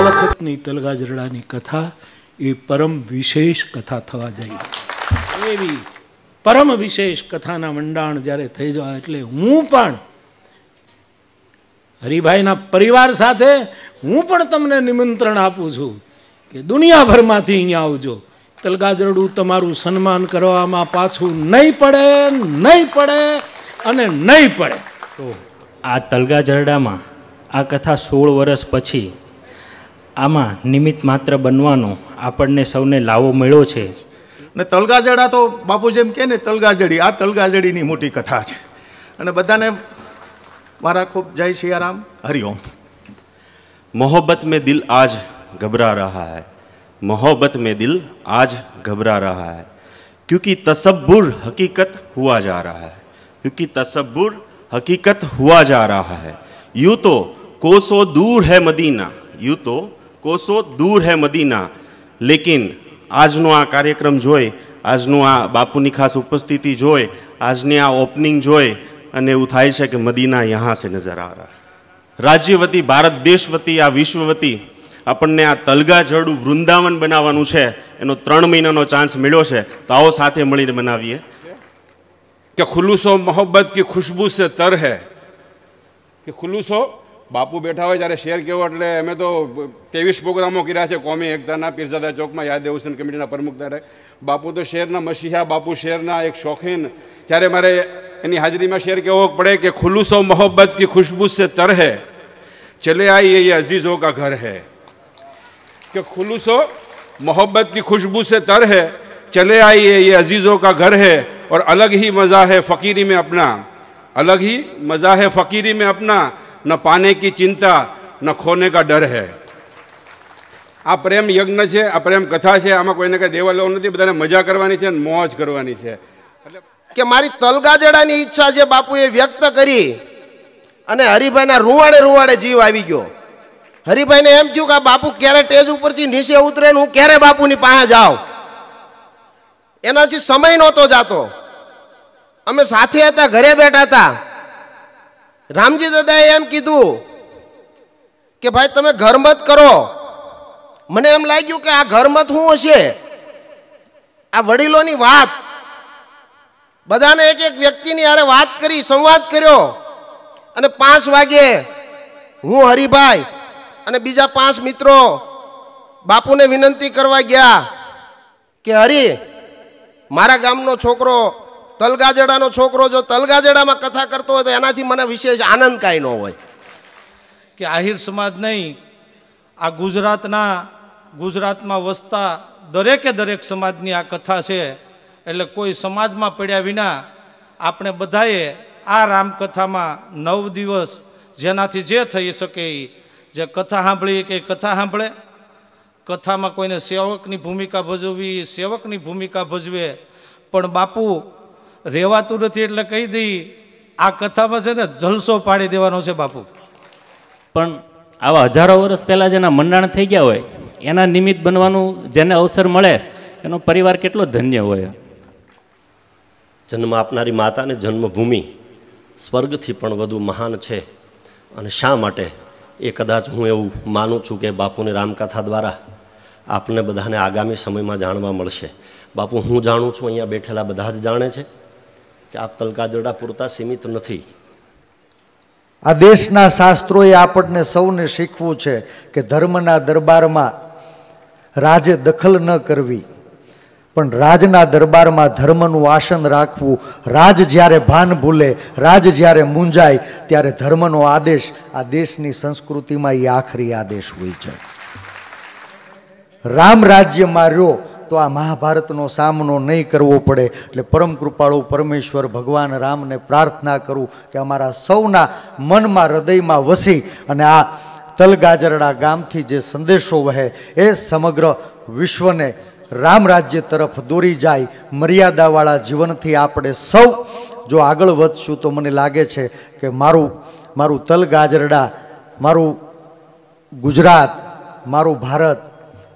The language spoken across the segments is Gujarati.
આ વખતની તલગાજરડાની કથા એ પરમ વિશેષ કથા થવા જઈ. એવી પરમ વિશેષ કથાના મંડાણ જ્યારે થઈ જવા એટલે હું પણ હરિભાઈના પરિવાર સાથે હું પણ તમને નિમંત્રણ આપું છું કે દુનિયાભરમાંથી અહીંયા આવજો. તલગાજરડું તમારું સન્માન કરવામાં પાછું નહીં પડે નહીં પડે અને નહીં પડે. આ તલગાજરડામાં આ કથા સોળ વર્ષ પછી આમાં નિમિત્ત માત્ર બનવાનો આપણને સૌને લાવો મળ્યો છે ને તલગાજડા તો બાપુ જેમ કહે ને તલગાજડી આ તલગાજડીની મોટી કથા છે અને બધાને મારા ખૂબ જય સિયારામ હરિઓમ मोहब्बत में दिल आज घबरा रहा है मोहब्बत में दिल आज घबरा रहा है क्योंकि तसब्बुर हकीकत हुआ जा रहा है क्योंकि तसब्बुर हकीकत हुआ जा रहा है यूँ तो कोसों दूर है मदीना यूँ तो કોસો દૂર હે મદીના. લેકિન આજનો આ કાર્યક્રમ જોઈ, આજનું આ બાપુની ખાસ ઉપસ્થિતિ જોઈ, આજની આ ઓપનિંગ જોઈ અને એવું થાય છે કે મદીના યહાં સે નજર આ રહા. રાજ્ય વતી ભારત દેશ વતી આ વિશ્વ વતી આપણને આ તલગા જડું વૃંદાવન બનાવવાનું છે, એનો ત્રણ મહિનાનો ચાન્સ મળ્યો છે, તો આવો સાથે મળીને બનાવીએ. કે ખુલુસો મોહબ્બત કી ખુશ્બુ સે તર હૈ? કે ખુલુસો બાપુ બેઠા હોય ત્યારે શેર કેવો એટલે અમે તો ત્રેવીસ પ્રોગ્રામો કર્યા છે કોમી એકતાના પીરઝાદા ચોકમાં યાદ હુસેન કમિટીના પ્રમુખ ત્યારે બાપુ તો શેરના મસીહા બાપુ શેરના એક શોખીન ત્યારે મારે એની હાજરીમાં શેર કહેવો પડે કે ખુલ્લુસો મોહબ્બત કી ખુશબू से तर है चले आइए ये अजीज़ों का घर है कि खुलूसो मोहब्बत की खुशबू से तर है चले आइए ये अजीज़ों का घर है और अलग ही मज़ा है फ़कीरी में अपना अलग ही मज़ा है फ़कीरी में अपना न पाने की चिंता न खोने का डर है આ પ્રેમ યજ્ઞ છે આ પ્રેમ કથા છે આમાં કોઈને કંઈ દેવા લેવું નથી બધાને મજા કરવાની છે અને મોજ કરવાની છે કે મારી તલગાજડાની ઈચ્છા જે બાપુએ વ્યક્ત કરી અને હરિભાઈના રૂવાડે રૂવાડે જીવ આવી ગયો હરિભાઈને એમ થયું કે આ બાપુ ક્યારે ટેજ ઉપરથી નીચે ઉતરે ને હું ક્યારે બાપુની પાસે જાઉં એનાથી સમય નહોતો જાતો અમે સાથે હતા ઘરે બેઠા હતા રામજી દાદાએ એમ કીધું કે ભાઈ તમે ઘરમત કરો. મને એમ લાગ્યું કે આ ઘરમત શું હશે? આ વડીલોની વાત. બધાને એક એક વ્યક્તિની હારે વાત કરી, સંવાદ કર્યો. અને પાંચ વાગે હું હરિભાઈ અને બીજા પાંચ મિત્રો બાપુને વિનંતી કરવા ગયા કે હરિ, મારા ગામનો છોકરો તલગાજડાનો છોકરો જો તલગાજડામાં કથા કરતો હોય તો એનાથી મને વિશેષ આનંદ કાંઈ ન હોય. કે આહિર સમાજ નહીં, આ ગુજરાતના, ગુજરાતમાં વસતા દરેકે દરેક સમાજની આ કથા છે, એટલે કોઈ સમાજમાં પડ્યા વિના આપણે બધાએ આ રામકથામાં નવ દિવસ જેનાથી જે થઈ શકે જે કથા સાંભળી કે કથા સાંભળે. કથામાં કોઈને સેવકની ભૂમિકા ભજવવી, સેવકની ભૂમિકા ભજવે, પણ બાપુ રહેવાતું નથી એટલે કહી દઈ આ કથામાં છે ને જલસો પાડી દેવાનો છે બાપુ. પણ આવા હજારો વર્ષ પહેલાં જેના મંડાણ થઈ ગયા હોય એના નિમિત્ત બનવાનું જેને અવસર મળે એનો પરિવાર કેટલો ધન્ય હોય. જન્મ આપનારી માતાને જન્મભૂમિ સ્વર્ગથી પણ વધુ મહાન છે. અને શા માટે? એ કદાચ હું એવું માનું છું કે બાપુની રામકથા દ્વારા આપને બધાને આગામી સમયમાં જાણવા મળશે. બાપુ હું જાણું છું અહીંયા બેઠેલા બધા જ જાણે છે. કે આપ તલકાજરડા પૂરતા સીમિત નથી. આ દેશના શાસ્ત્રોએ આપણને સૌને શીખવું છે કે ધર્મના દરબારમાં રાજે દખલ ન કરવી, પણ રાજના દરબારમાં ધર્મનું આસન રાખવું. રાજ જ્યારે ભાન ભૂલે, રાજ જ્યારે મૂંઝાય, ત્યારે ધર્મનો આદેશ આ દેશની સંસ્કૃતિમાં એ આખરી આદેશ હોય છે. રામ રાજ્યમાં રહ્યો તો આ મહાભારતનો સામનો નહીં કરવો પડે. એટલે પરમ કૃપાળુ પરમેશ્વર ભગવાન રામને પ્રાર્થના કરું કે અમારા સૌના મનમાં, હૃદયમાં વસી અને આ તલગાજરડા ગામથી જે સંદેશો વહે એ સમગ્ર વિશ્વને રામ રાજ્ય તરફ દોરી જાય. મર્યાદાવાળા જીવનથી આપણે સૌ જો આગળ વધશું તો મને લાગે છે કે મારું મારું તલગાજરડા, મારું ગુજરાત, મારું ભારત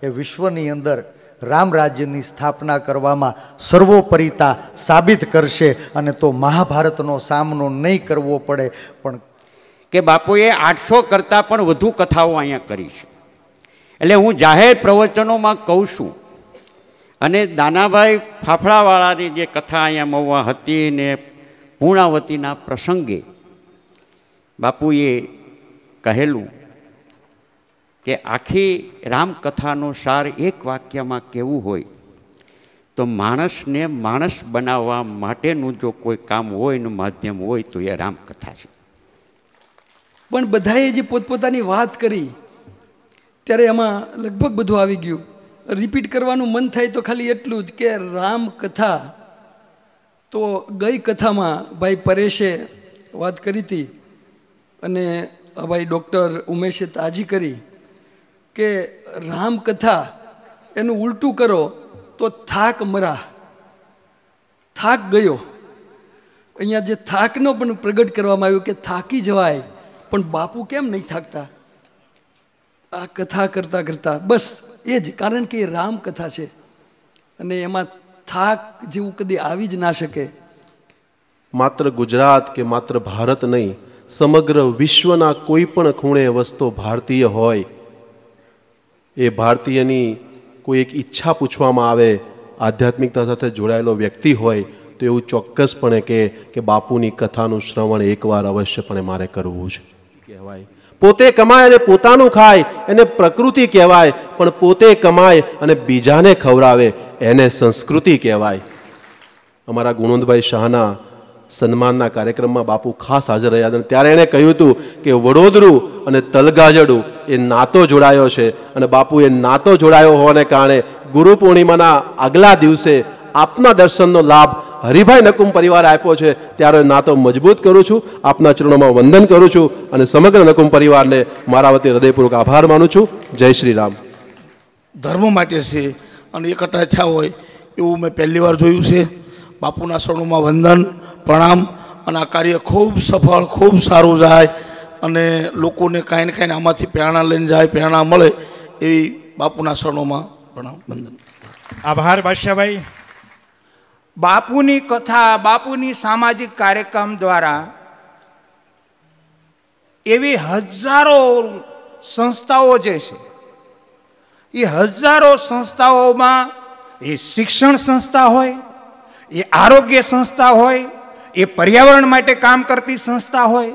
એ વિશ્વની અંદર રામ રાજ્યની સ્થાપના કરવામાં સર્વોપરિતા સાબિત કરશે અને તો મહાભારતનો સામનો નહીં કરવો પડે. પણ કે બાપુએ આઠસો કરતાં પણ વધુ કથાઓ અહીંયા કરી છે. એટલે હું જાહેર પ્રવચનોમાં કહું છું, અને દાનાભાઈ ફાફડાવાળાની જે કથા અહીંયા મહુવા હતી ને પૂર્ણાવતીના પ્રસંગે બાપુએ કહેલું કે આખી રામકથાનો સાર એક વાક્યમાં કેવું હોય, તો માણસને માણસ બનાવવા માટેનું જો કોઈ કામ હોય એનું માધ્યમ હોય, તો એ રામકથા છે. પણ બધાએ જે પોતપોતાની વાત કરી, ત્યારે એમાં લગભગ બધું આવી ગયું. રિપીટ કરવાનું મન થાય તો ખાલી એટલું જ કે રામકથા, તો ગઈ કથામાં ભાઈ પરેશે વાત કરી હતી, અને ભાઈ ડૉક્ટર ઉમેશે તાજી કરી કે રામકથા એનું ઉલટું કરો તો થાક મરા. થાક ગયો. અહીંયા જે થાકનો પણ પ્રગટ કરવામાં આવ્યો કે થાકી જવાય, પણ બાપુ કેમ નહીં થાકતા? આ કથા કરતાં કરતાં, બસ એ જ, કારણ કે એ રામકથા છે. અને એમાં થાક જેવું કદી આવી જ ના શકે. માત્ર ગુજરાત કે માત્ર ભારત નહીં, સમગ્ર વિશ્વના કોઈ પણ ખૂણે વસતો ભારતીય હોય એ ભારતીયની કોઈ એક ઈચ્છા પૂછવામાં આવે, આધ્યાત્મિકતા સાથે જોડાયેલો વ્યક્તિ હોય, તો એવું ચોક્કસપણે કે કે બાપુની કથાનું શ્રવણ એકવાર અવશ્યપણે મારે કરવું છે. કહેવાય. પોતે કમાય અને પોતાનું ખાય, એને પ્રકૃતિ કહેવાય, પણ પોતે કમાય અને બીજાને ખવડાવે, એને સંસ્કૃતિ કહેવાય. અમારા ગુણવંતભાઈ શાહના સન્માનના કાર્યક્રમમાં બાપુ ખાસ હાજર રહ્યા હતા. ત્યારે એણે કહ્યું હતું કે વડોદરું અને તલગાજડું એ નાતો જોડાયો છે અને બાપુ એ નાતો જોડાયો હોવાને કારણે ગુરુ પૂર્ણિમાના આગલા દિવસે આપના દર્શનનો લાભ હરિભાઈ નકુમ પરિવાર આપ્યો છે. ત્યારે નાતો મજબૂત કરું છું, આપના ચરણોમાં વંદન કરું છું અને સમગ્ર નકુમ પરિવારને મારા વતી હૃદયપૂર્વક આભાર માનું છું. જય શ્રી રામ. ધર્મ માટે છે અને એકઠા થયા હોય એવું મેં પહેલી વાર જોયું છે. બાપુના શરણોમાં વંદન પ્રણામ. અને આ કાર્ય ખૂબ સફળ ખૂબ સારું જાય. અને લોકોને કાંઈ ને કાંઈ આમાંથી પ્રેરણા લઈને જાય પ્રેરણા મળે એવી બાપુના શરણોમાં પ્રણામ વંદન. આભાર બાદશાહભાઈ. બાપુની કથા બાપુની સામાજિક કાર્યક્રમ દ્વારા એવી હજારો સંસ્થાઓ જે છે એ હજારો સંસ્થાઓમાં એ શિક્ષણ સંસ્થા હોય એ આરોગ્ય સંસ્થા હોય એ પર્યાવરણ માટે કામ કરતી સંસ્થા હોય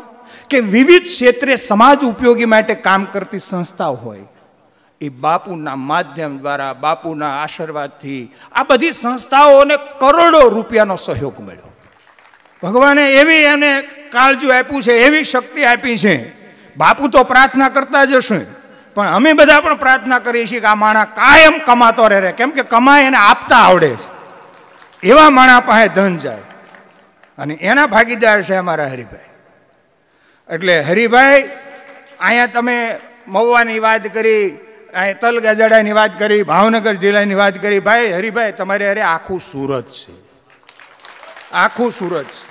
કે વિવિધ ક્ષેત્રે સમાજ ઉપયોગી માટે કામ કરતી સંસ્થા હોય, એ બાપુના માધ્યમ દ્વારા, બાપુના આશીર્વાદથી આ બધી સંસ્થાઓને કરોડો રૂપિયાનો સહયોગ મળ્યો. ભગવાને એવી એને કાળજું આપ્યું છે, એવી શક્તિ આપી છે. બાપુ તો પ્રાર્થના કરતા જ હશે, પણ અમે બધા પણ પ્રાર્થના કરીએ છીએ કે આ માણા કાયમ કમાતો રહે, કેમ કે કમાય એને આપતા આવડે છે. એવા માણા પાસે ધન જાય. અને એના ભાગીદાર છે અમારા હરિભાઈ. એટલે હરિભાઈ, અહીંયા તમે મહુવાની વાત કરી અહીં તલ વાત કરી, ભાવનગર જિલ્લાની વાત કરી. ભાઈ, હરિભાઈ, તમારે અરે આખું સુરત છે. આખું સુરત છે.